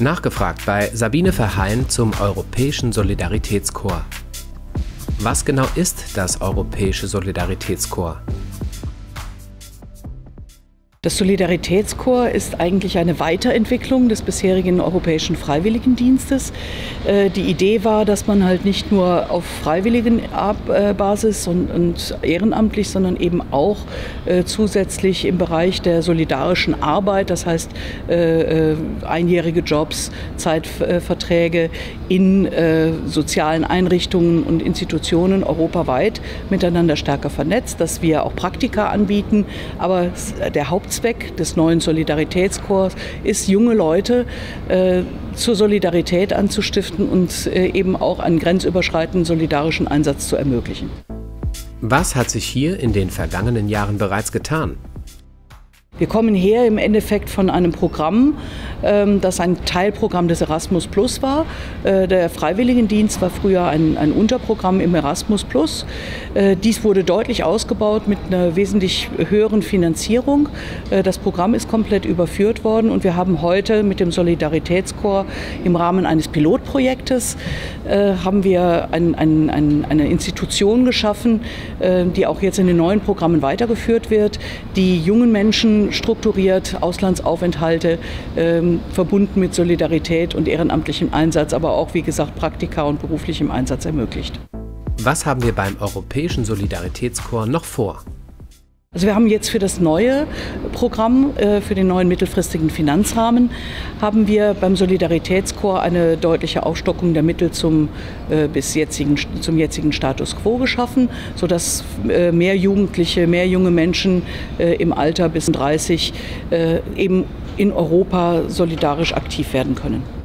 Nachgefragt bei Sabine Verheyen zum Europäischen Solidaritätskorps. Was genau ist das Europäische Solidaritätskorps? Das Solidaritätskorps ist eigentlich eine Weiterentwicklung des bisherigen Europäischen Freiwilligendienstes. Äh, die Idee war, dass man halt nicht nur auf freiwilligen Basis und, ehrenamtlich, sondern eben auch äh, zusätzlich im Bereich der solidarischen Arbeit, das heißt äh, einjährige Jobs, Zeitverträge in sozialen Einrichtungen und Institutionen europaweit miteinander stärker vernetzt, dass wir auch Praktika anbieten. Aber der Haupt Zweck des neuen Solidaritätskorps ist, junge Leute äh, zur Solidarität anzustiften und äh, eben auch einen grenzüberschreitenden solidarischen Einsatz zu ermöglichen. Was hat sich hier in den vergangenen Jahren bereits getan? Wir kommen her im Endeffekt von einem Programm, ähm, das ein Teilprogramm des Erasmus Plus war. Äh, der Freiwilligendienst war früher ein, ein Unterprogramm im Erasmus Plus. Äh, dies wurde deutlich ausgebaut mit einer wesentlich höheren Finanzierung. Äh, das Programm ist komplett überführt worden und wir haben heute mit dem Solidaritätskorps im Rahmen eines Pilotprojektes haben wir ein, ein, ein, eine Institution geschaffen, die auch jetzt in den neuen Programmen weitergeführt wird, die jungen Menschen strukturiert, Auslandsaufenthalte ähm, verbunden mit Solidarität und ehrenamtlichem Einsatz, aber auch, wie gesagt, Praktika und beruflichem Einsatz ermöglicht. Was haben wir beim Europäischen Solidaritätskorps noch vor? Also wir haben jetzt für das neue Programm, äh, für den neuen mittelfristigen Finanzrahmen, haben wir beim Solidaritätskorps eine deutliche Aufstockung der Mittel zum, äh, bis jetzigen, zum jetzigen Status quo geschaffen, sodass äh, mehr Jugendliche, mehr junge Menschen im Alter bis 30 eben in Europa solidarisch aktiv werden können.